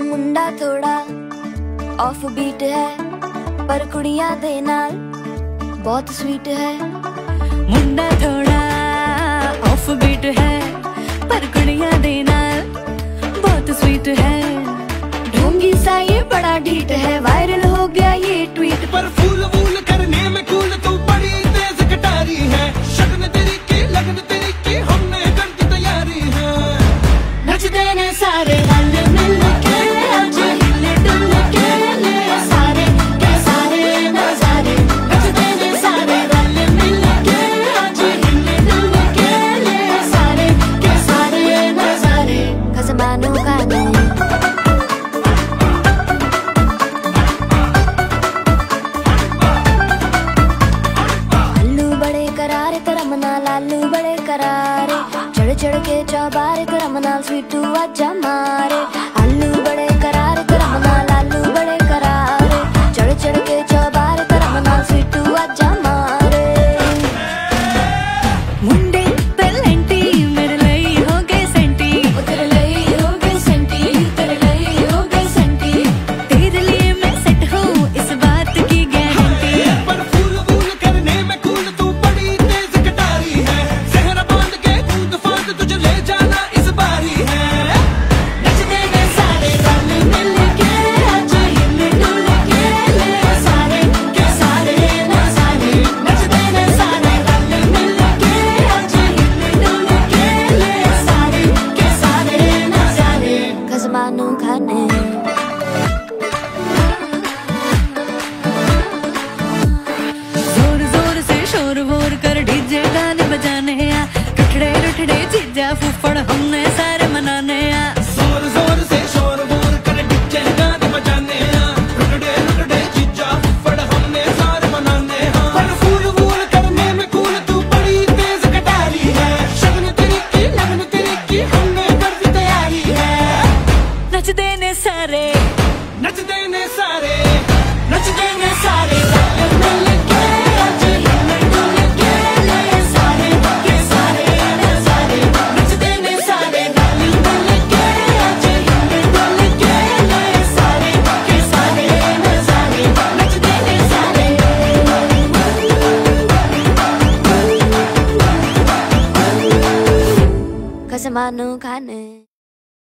ਮੁੰਡਾ ਥੋੜਾ of beat ਹੈ ਪਰ ਕੁੜੀਆਂ ਦੇ ਨਾਲ ਬਹੁਤ ਸਵੀਟ ਹੈ ਮੁੰਡਾ ਥੋੜਾ ਆਫ ਬੀਟ ਹੈ ਪਰ ਕੁੜੀਆਂ ਦੇ ਨਾਲ ਬਹੁਤ ਸਵੀਟ ਹੈ ढोंगी सा ये बड़ा ढीठ है वायरल हो गया ये ट्वीट पर फूल वूल करारे करम नाल आलू बड़े करारे। चढ़ चढ़ के चौबारे करम नाल स्वीटू आजा मारे। खाने ज़ोर ज़ोर से शोर वोर कर डीजे गाने बजाने या रुठड़े रुठड़े चीजा फूफड़ हमने नचते ने सारे। ने खाने